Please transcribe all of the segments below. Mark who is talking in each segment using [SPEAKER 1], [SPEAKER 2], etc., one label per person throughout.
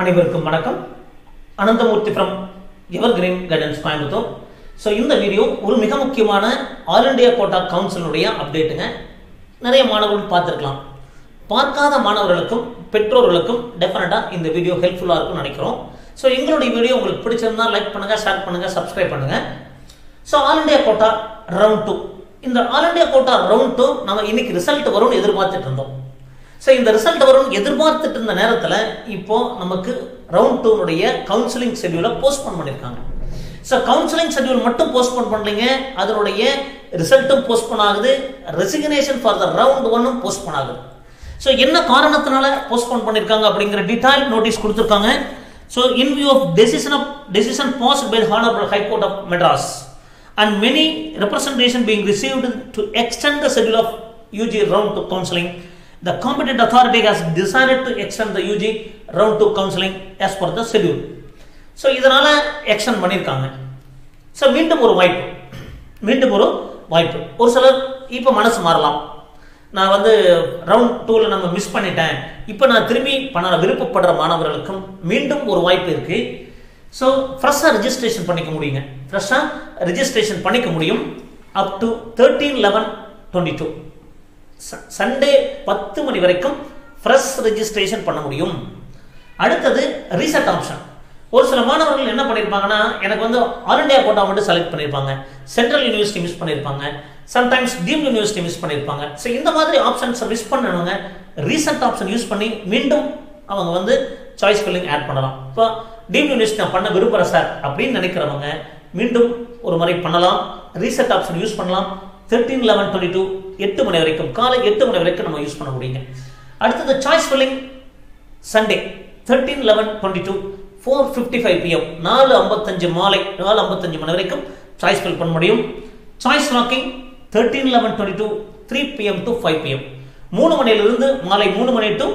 [SPEAKER 1] அனைவருக்கும் வணக்கம். Ananthamurthy from evergreen guidance Coimbatore so இந்த வீடியோ ஒரு மிக முக்கியமான ஆல் இண்டியா கோட்டா கவுன்சிலுடைய அப்டேட்டுங்க நிறைய மாணவர்கள் பார்த்துருக்கலாம். பார்க்காத மாணவர்களுக்கும் பெற்றோர்களுக்கும் டெஃபினட்டாக இந்த வீடியோ ஹெல்ப்ஃபுல்லாக இருக்கும்னு நினைக்கிறோம். ஸோ எங்களுடைய வீடியோ உங்களுக்கு பிடிச்சிருந்தா லைக் பண்ணுங்கள் ஷேர் பண்ணுங்கள் சப்ஸ்கிரைப் பண்ணுங்கள் so all India quota round two இந்த all India quota round two நம்ம இன்னைக்கு ரிசல்ட் வரும்னு எதிர்பார்த்துட்டு இருந்தோம். ஸோ இந்த ரிசல்ட் வரும் எதிர்பார்த்துட்டு இருந்த நேரத்தில் இப்போ நமக்கு ரவுண்ட் டூனுடைய கவுன்சிலிங் ஷெடியூலை போஸ்ட்போன் பண்ணியிருக்காங்க ஸோ கவுன்சிலிங் ஷெடியூல் மட்டும் போஸ்ட்போன் பண்ணலீங்க. அதனுடைய ரிசல்ட்டும் போஸ்ட்போன் ஆகுது. ரெசிக்னேஷன் ஃபார் த ரவுண்ட் ஒன்னும் போஸ்ட்போன் ஆகுது. ஸோ என்ன காரணத்தினால போஸ்ட்போன் பண்ணியிருக்காங்க அப்படிங்கிற டீடைல் நோட்டீஸ் கொடுத்துருக்காங்க. So in view of decision of decision pass by honourable high court of Madras and many representation being received to extend the schedule of UG round 2 counseling. The competent authority has decided to extend the UG round to counseling as per the schedule. So இதனால் extend பண்ணியிருக்காங்க so மீண்டும் ஒரு வாய்ப்பு. மீண்டும் ஒரு வாய்ப்பு. ஒரு சிலர் இப்போ மனசு மாறலாம். நான் வந்து ரவுண்ட் டூவில் நம்ம மிஸ் பண்ணிட்டேன். இப்போ நான் திரும்பி பண்ண விருப்பப்படுற மாணவர்களுக்கும் மீண்டும் ஒரு வாய்ப்பு இருக்குது ஸோ ஃப்ரெஷ்ஷாக ரிஜிஸ்ட்ரேஷன் பண்ணிக்க முடியுங்க. ஃப்ரெஷ்ஷாக ரிஜிஸ்ட்ரேஷன் பண்ணிக்க முடியும். Up to thirteen eleven twenty two Sunday பத்து மணி வரைக்கும் ஃப்ரெஷ் ரெஜிஸ்ட்ரேஷன் பண்ண முடியும். அடுத்தது ரீசெட் ஆப்ஷன் ஒரு சில மாணவர்கள் என்ன பண்ணியிருப்பாங்கன்னா எனக்கு வந்து ஆல் இண்டியா கோட்டா மட்டும் செலக்ட் பண்ணியிருப்பாங்க சென்ட்ரல் யூனிவர்சிட்டி மிஸ் பண்ணியிருப்பாங்க சம்டைம்ஸ் டீம் யூனிவர்சிட்டி மிஸ் பண்ணியிருப்பாங்க ஸோ இந்த மாதிரி ஆப்ஷன்ஸை மிஸ் பண்ணவங்க ரீசெண்ட் ஆப்ஷன் யூஸ் பண்ணி மீண்டும் அவங்க வந்து சாய்ஸ் ஃபில்லிங் ஆட் பண்ணலாம். இப்போ டீம் யூனிவர்சிட்டி நான் பண்ண விரும்புகிறேன் சார் அப்படின்னு நினைக்கிறவங்க மீண்டும் ஒரு முறை பண்ணலாம். ரீசெட் ஆப்ஷன் யூஸ் பண்ணலாம். தேர்ட்டீன் லெவன் டுவெண்ட்டி டூ எட்டு மணி வரைக்கும் காலை எட்டு மணி வரைக்கும் நம்ம யூஸ் பண்ண முடியுங்க. அடுத்தது choice filling Sunday thirteen eleven twenty two four fifty five PM நாலு ஐம்பத்தஞ்சு மாலை நாலு ஐம்பத்தஞ்சு மணி வரைக்கும் சாய்ஸ் ஃபில் பண்ண முடியும். Choice locking thirteen eleven twenty two three PM to five PM மூணு மணியிலிருந்து மாலை மூணு மணி டு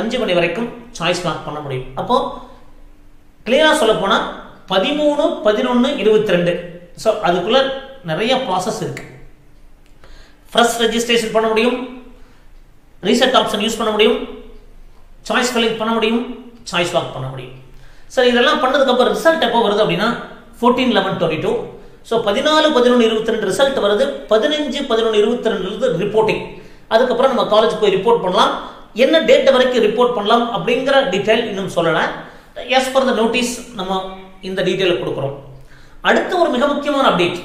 [SPEAKER 1] அஞ்சு மணி வரைக்கும் சாய்ஸ் லாக் பண்ண முடியும். அப்போ கிளியராக சொல்ல போனால் பதிமூணு பதினொன்று இருபத்தி ரெண்டு. ஸோ அதுக்குள்ள நிறைய ப்ராசஸ் இருக்கு. ஃப்ரெஷ் ரெஜிஸ்ட்ரேஷன் பண்ண முடியும். ரீசெட் ஆப்ஷன் யூஸ் பண்ண முடியும். சாய்ஸ் கலெக்ட் பண்ண முடியும். சாய்ஸ் லாக் பண்ண முடியும். சார் இதெல்லாம் பண்ணதுக்கப்புறம் ரிசல்ட் எப்போ வருது அப்படின்னா fourteen eleven twenty two so பதினாலு பதினொன்று இருபத்தி ரெண்டு ரிசல்ட் வருது. பதினஞ்சு பதினொன்று இருபத்தி ரெண்டுலேருந்து ரிப்போர்ட்டிங் அதுக்கப்புறம் நம்ம காலேஜ் போய் ரிப்போர்ட் பண்ணலாம். என்ன டேட் வரைக்கும் ரிப்போர்ட் பண்ணலாம் அப்படிங்கிற டீட்டெயில் இன்னும் சொல்லலை. எஸ் பர் த நோட்டீஸ் நம்ம இந்த டீட்டெயிலை கொடுக்குறோம். அடுத்த ஒரு மிக முக்கியமான அப்டேட்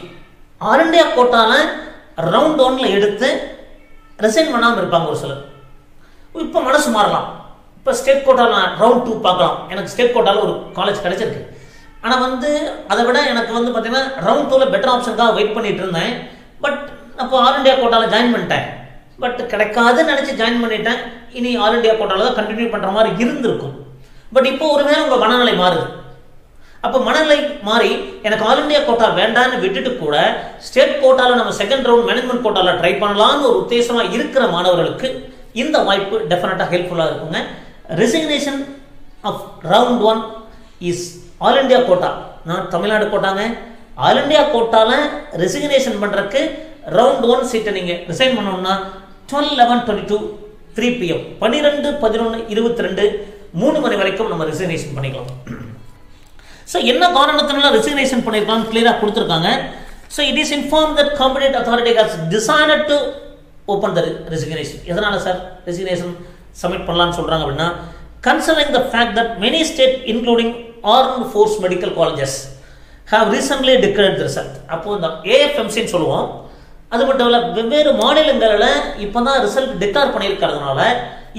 [SPEAKER 1] ஆல் இண்டியா கோட்டாவில் ரவுண்ட் ஒன்ல எடுத்து ரிசைன் பண்ணாமல் இருப்பாங்க ஒரு சிலர். இப்போ மனசு மாறலாம். இப்போ ஸ்டேட் கோட்டாவில் ரவுண்ட் டூ பார்க்கலாம். எனக்கு ஸ்டேட் கோட்டாவில் ஒரு காலேஜ் கிடைச்சிருக்கு. ஆனால் வந்து அதை விட எனக்கு வந்து பார்த்தீங்கன்னா ரவுண்ட் டூவில் பெட்டர் ஆப்ஷனுக்காக வெயிட் பண்ணிட்டு இருந்தேன். பட் அப்போ ஆல் இண்டியா கோட்டாவில் ஜாயின் பண்ணிட்டேன். பட் கிடைக்காதுன்னு நினச்சி ஜாயின் பண்ணிட்டேன். இனி ஆல் இண்டியா கோட்டாவில் தான் கண்டினியூ பண்ணுற மாதிரி இருந்திருக்கும். பட் இப்போ ஒருவேளை உங்கள் மனநிலை மாறுது. அப்போ மனநிலை மாறி எனக்கு ஆல் இண்டியா கோட்டா வேண்டான்னு விட்டுட்டு கூட ஸ்டேட் கோட்டாவில் நம்ம செகண்ட் ரவுண்ட் மேனேஜ்மெண்ட் கோட்டாவில் ட்ரை பண்ணலாம்னு ஒரு உத்தேசமாக இருக்கிற மாணவர்களுக்கு இந்த வாய்ப்பு டெஃபினட்டாக ஹெல்ப்ஃபுல்லாக இருக்குங்க. Resignation of round one is all India quota நான் தமிழ்நாடு கோட்டாங்க. ஆல் இண்டியா கோட்டாவில் ரெசிக்னேஷன் பண்ணுறதுக்கு ரவுண்ட் ஒன் சீட்டை நீங்கள் ரிசைன் பண்ணணும்னா twelve eleven twenty two three PM பன்னிரெண்டு பதினொன்று இருபத்தி ரெண்டு மூணு மணி வரைக்கும் நம்ம ரிசைனேஷன் பண்ணிக்கலாம். ஸோ என்ன காரணத்தினால ரெசிக்னேஷன் பண்ணியிருக்கலாம் கிளியராக கொடுத்துருக்காங்க. So it is inform that competent authority has designated to open the resignation எதனால் சார் ரெசிக்னேஷன் சப்மிட் பண்ணலாம்னு சொல்கிறாங்க அப்படின்னா concerning the fact that many state including arm force medical colleges have recently declared result அப்போது இந்த ஏஎஃப்எம்சின்னு சொல்லுவோம். அது மட்டும் இல்லை வெவ்வேறு மாநிலங்களில் இப்போ தான் ரிசல்ட் டிக்ளேர் பண்ணியிருக்கிறதுனால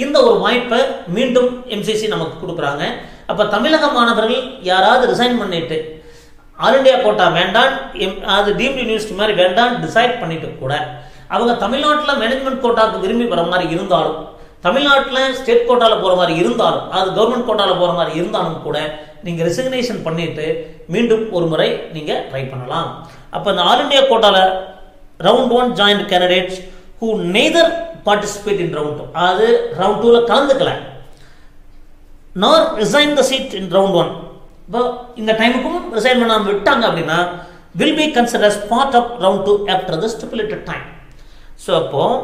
[SPEAKER 1] இந்த ஒரு வாய்ப்பை மீண்டும் எம்சிசி நமக்கு கொடுக்குறாங்க. அப்போ தமிழக மாணவர்கள் யாராவது ரிசைன் பண்ணிட்டு ஆல் இண்டியா கோட்டா வேண்டாம் எம் அது டீம்டு யூனிவர்சிட்டி மாதிரி வேண்டாம் டிசைட் பண்ணிட்டு கூட அவங்க தமிழ்நாட்டில் மேனேஜ்மெண்ட் கோட்டாவுக்கு விரும்பி வர மாதிரி இருந்தாலும் தமிழ்நாட்டில் ஸ்டேட் கோட்டாவில் போகிற மாதிரி இருந்தாலும் அது கவர்மெண்ட் கோட்டாவில் போகிற மாதிரி இருந்தாலும் கூட நீங்கள் ரெசிக்னேஷன் பண்ணிட்டு மீண்டும் ஒரு முறை நீங்கள் ட்ரை பண்ணலாம். அப்போ இந்த ஆல் இண்டியா கோட்டாவில் round one joined candidates who neither participate in round two அது ரவுண்ட் டூவில் கலந்துக்கல. Nor resign the seat in round one இப்போ இந்த டைமுக்கும் ரிசைன் பண்ணாமல் விட்டாங்க அப்படின்னா will be considers part of round two after the stipulated time so அப்போது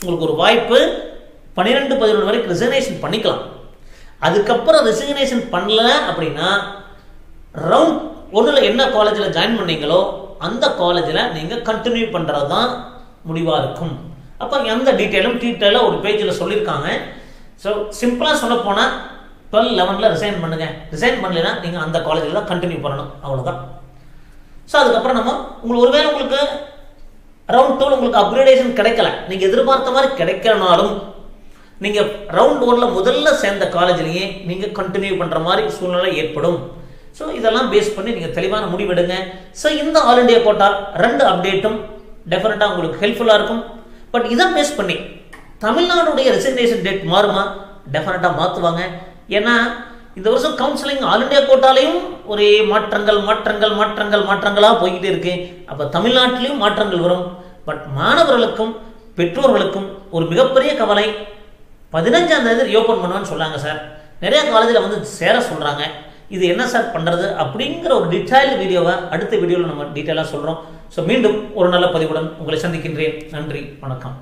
[SPEAKER 1] உங்களுக்கு ஒரு வாய்ப்பு பன்னிரெண்டு பதினொன்று வரைக்கும் ரிசர்வேஷன் பண்ணிக்கலாம். அதுக்கப்புறம் ரெசிக்னேஷன் பண்ணல அப்படின்னா ரவுண்ட் ஒன்றில் என்ன காலேஜில் ஜாயின் பண்ணீங்களோ அந்த காலேஜில் நீங்கள் கண்டினியூ பண்ணுறது தான் முடிவாக இருக்கும். அப்போ எந்த டீட்டெயிலும் டீட்டெயிலாக ஒரு பேஜில் சொல்லியிருக்காங்க ஸோ சிம்பிளாக சொல்ல போனால் டுவெல் லெவனில் ரிசைன் பண்ணுங்க. ரிசைன் பண்ணலைன்னா நீங்கள் அந்த காலேஜில் தான் கண்டினியூ பண்ணணும். அவ்வளோதான் ஸோ அதுக்கப்புறம் நம்ம உங்களுக்கு ஒருவேளை உங்களுக்கு ரவுண்ட் டூவில் உங்களுக்கு அப்கிரேடேஷன் கிடைக்கல. நீங்கள் எதிர்பார்த்த மாதிரி கிடைக்கலனாலும் நீங்கள் ரவுண்ட் ஒனில் முதல்ல சேர்ந்த காலேஜ்லேயே நீங்கள் கண்டினியூ பண்ணுற மாதிரி சூழ்நிலை ஏற்படும். ஸோ இதெல்லாம் பேஸ் பண்ணி நீங்கள் தெளிவான முடிவெடுங்க. ஸோ இந்த ஆல் இண்டியா கோட்டா ரெண்டு அப்டேட்டும் டெஃபினட்டாக உங்களுக்கு ஹெல்ப்ஃபுல்லாக இருக்கும். பட் இதை பேஸ் பண்ணி. தமிழ்நாடுடைய ரெசிக்னேஷன் டேட் மாறுமா? டெஃபினட்டாக மாற்றுவாங்க ஏன்னா இந்த வருஷம் கவுன்சிலிங் ஆல் இண்டியா கோட்டாலையும் ஒரே மாற்றங்கள் மாற்றங்கள் மாற்றங்கள் மாற்றங்களாக போய்கிட்டே இருக்கு. அப்போ தமிழ்நாட்டிலையும் மாற்றங்கள் வரும். பட் மாணவர்களுக்கும் பெற்றோர்களுக்கும் ஒரு மிகப்பெரிய கவலை. பதினஞ்சாம் தேதி ரீஓப்பன் பண்ணுவேன்னு சொல்கிறாங்க சார் நிறைய காலேஜில் வந்து சேர சொல்கிறாங்க இது என்ன சார் பண்ணுறது அப்படிங்கிற ஒரு டீட்டெயில் வீடியோவை அடுத்த வீடியோவில் நம்ம டீட்டெயிலாக சொல்கிறோம் ஸோ மீண்டும் ஒரு நல்ல பதிவுடன் உங்களை சந்திக்கின்றேன். நன்றி வணக்கம்.